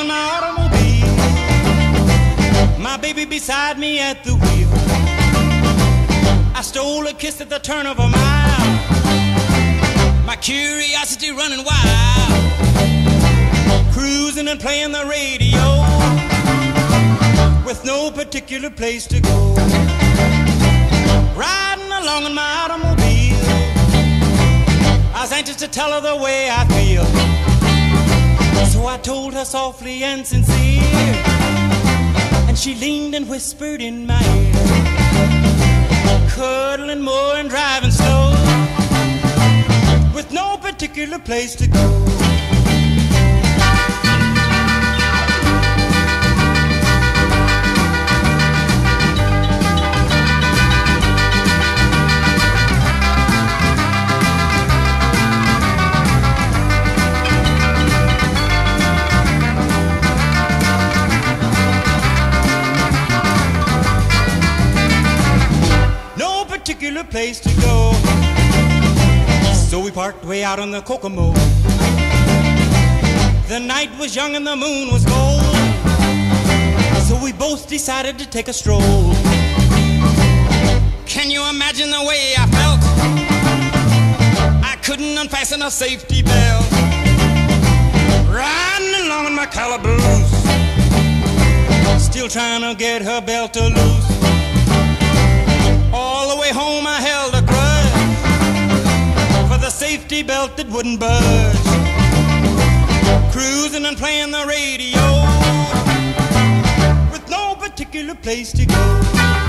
in my automobile. My baby beside me at the wheel. I stole a kiss at the turn of a mile. My curiosity running wild. Cruising and playing the radio. With no particular place to go. Riding along in my automobile. I was anxious to tell her the way I feel. Told her softly and sincere. And she leaned and whispered in my ear. Cuddling more and driving slow. With no particular place to go. Place to go. So we parked way out on the Kokomo. The night was young and the moon was gold. So we both decided to take a stroll. Can you imagine the way I felt? I couldn't unfasten a safety belt. Riding along in my calaboose. Still trying to get her belt to loose. Safety belt that wouldn't budge. Cruising and playing the radio with no particular place to go.